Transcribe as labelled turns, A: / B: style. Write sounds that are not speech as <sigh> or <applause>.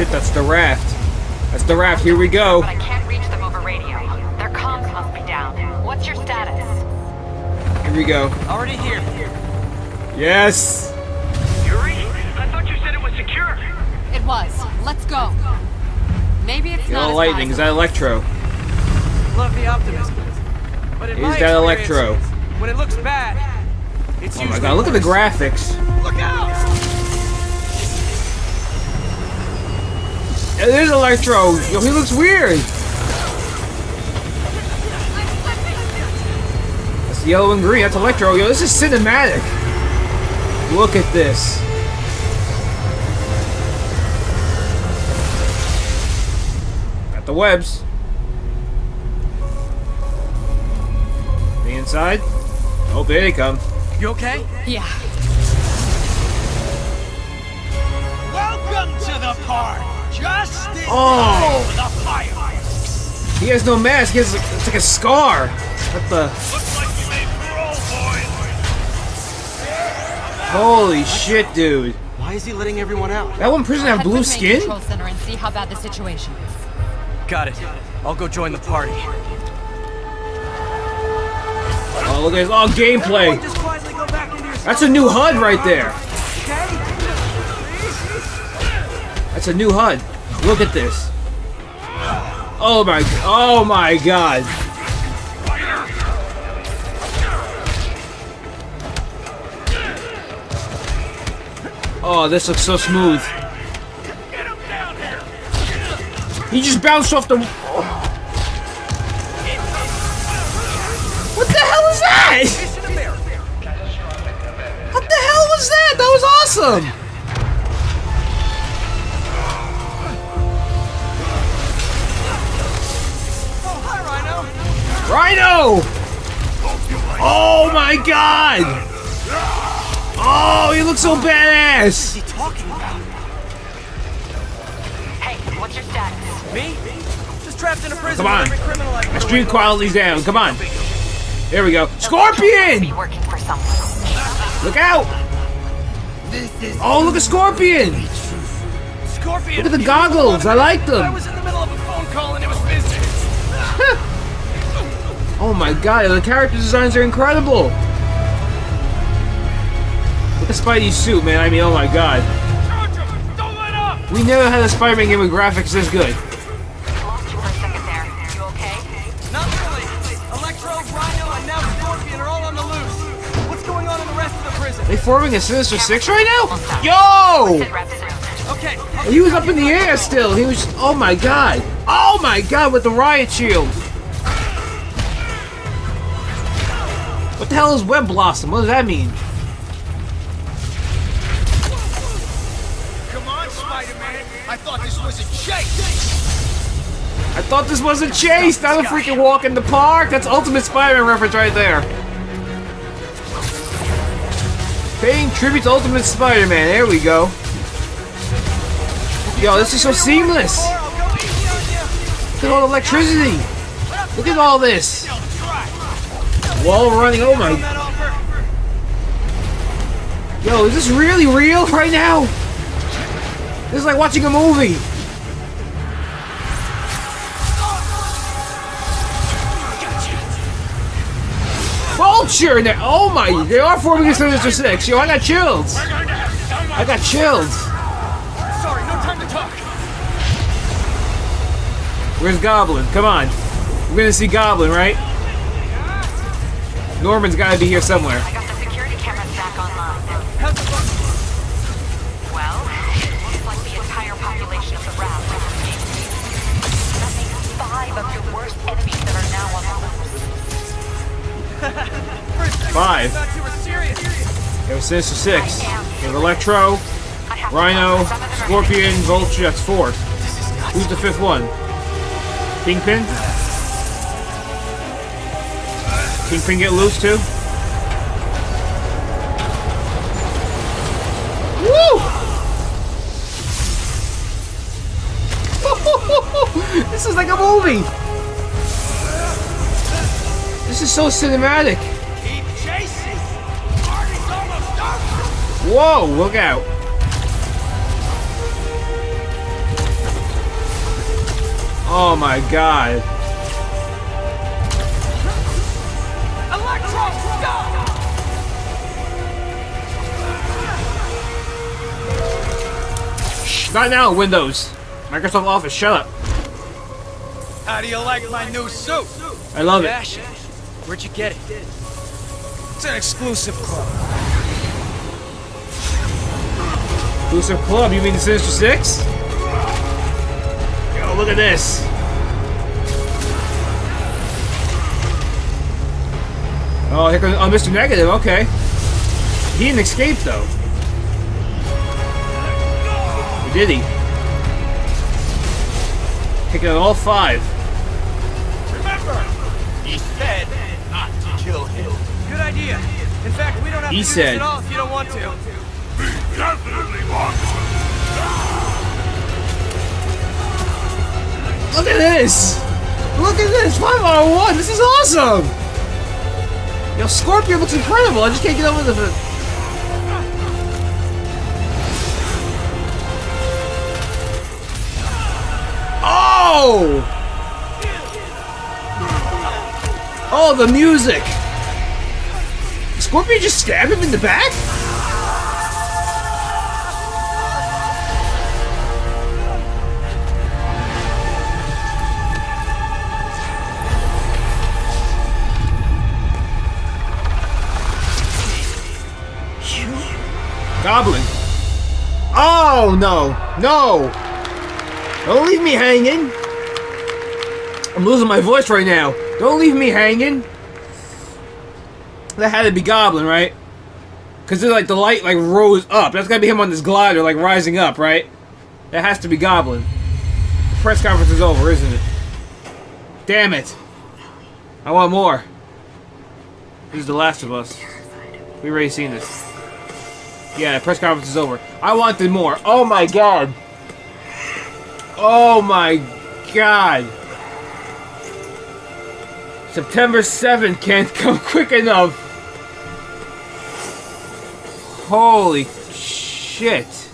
A: Shit, that's the raft. That's the raft. Here we go.
B: But I can't reach them over radio. Their comms must be down. What's your status?
A: Here we go.
C: Already here.
A: Yes.
D: Yuri, I thought you said it was secure.
B: It was. Let's go. Maybe it's
A: Get
B: not
A: all
B: as
A: lightning.
B: bad
A: Is that Electro?
C: Love the optimism. But in
A: Is
C: my
A: that
C: experience,
A: Electro?
C: When it looks bad, it's
A: Oh my god, look at the graphics.
C: Look out!
A: Yeah, There's Electro. Yo, he looks weird. That's yellow and green. That's Electro. Yo, this is cinematic. Look at this. Got the webs. The inside. Oh, there they come.
C: You okay?
B: Yeah.
D: Welcome to the party. Just in
A: Oh.
D: the.
A: He has no mask. He has it's like a scar. What the?
D: Looks like you made parole, boys.
A: Holy shit, dude.
C: Why is he letting everyone out?
A: That one person have blue skin?
B: Control center and see how bad the situation is.
C: Got it. I'll go join the party.
A: Oh, look at this. Oh, gameplay.
C: Just quietly go back into your
A: That's a new HUD right there. That's a new HUD. Look at this. Oh my, oh my god. Oh, this looks so smooth. He just bounced off the. What the hell is that? What the hell was that? That was awesome. Rhino! Oh my god! Oh, he looks so badass!
C: What's he talking about?
B: Hey, what's your status?
C: Me? Just trapped in a prison
A: Come on.
C: with every criminal I
A: My stream quality's down. Come on. There we go. Scorpion!
B: working for someone.
A: Look out! Oh, look at Scorpion!
D: Scorpion.
A: Look at the goggles. I like them.
D: I was in the middle of a phone call and it.
A: Oh my god, the character designs are incredible. Look at Spidey's suit, man. I mean, oh my god. We never had a Spider-Man game with graphics this good. They forming a Sinister Six right now? Yo!
C: Okay.
A: He was up in the air still. He was. Oh my god. Oh my god, with the riot shield. What the hell is Web Blossom? What does that mean?
D: Come on, Spider-Man. I thought this was a chase.
A: I thought this was a chase, not a freaking walk in the park. That's Ultimate Spider-Man reference right there. Paying tribute to Ultimate Spider-Man. There we go. Yo, this is so seamless.
C: I'll go easy on you.
A: Look at all the electricity. Look at all this. Wall running. Oh my. Yo, is this really real right now? This is like watching a movie. Vulture! Now. Oh my, they are forming a Sinister Six. Yo, I got chills.
D: We're going to have some.
A: I got chills.
D: Sorry, no time to talk.
A: Where's Goblin? Come on. We're gonna see Goblin, right? Norman's gotta be here somewhere.
B: I got the security cameras back online.
C: How's the bug?
B: Well, it looks like the entire population of the raft has escaped. That makes five of your worst enemies that are now on the loose.
C: For a second,
A: Five.
C: I thought you were serious.
A: We have Sinister Six. We have Electro,
B: I have to
A: Rhino,
B: tell you, some of them are
A: Scorpion, Vulture. That's four.
C: This is nuts.
A: Who's the fifth one? Kingpin? Kingpin get loose too? Woo! <laughs> this is like a movie! This is so cinematic.
D: Keep chasing. Party's almost over.
A: Whoa, look out. Oh my god. Not now, Windows. Microsoft Office, shut up.
C: How do you like my new suit?
A: I love it.
C: Where'd you get it? It's an exclusive club.
A: Exclusive club, you mean the Sinister Six? Yo, look at this. Oh, here comes oh, Mr. Negative, okay. He didn't escape, though. Or did he? Taking out all five.
D: Remember, he said not to kill him.
C: Good idea. In fact, we don't have
A: He
C: to do
A: said-
C: this at all if you don't want to.
D: Definitely want
A: Look at this! Look at this! 5 out of 1! This is awesome! Yo, Scorpion looks incredible! I just can't get over the... Oh! Oh, the music! Scorpion just stabbed him in the back? Goblin. Oh, no. No. Don't leave me hanging. I'm losing my voice right now. Don't leave me hanging. That had to be Goblin, right? Because it's like the light like rose up. That's gotta be him on this glider, like rising up, right? That has to be Goblin. The press conference is over, isn't it? Damn it. I want more. This is The Last of Us. We already seen this. Yeah, the press conference is over. I wanted more. Oh my god. Oh my god. September 7th can't <laughs> come quick enough. Holy shit.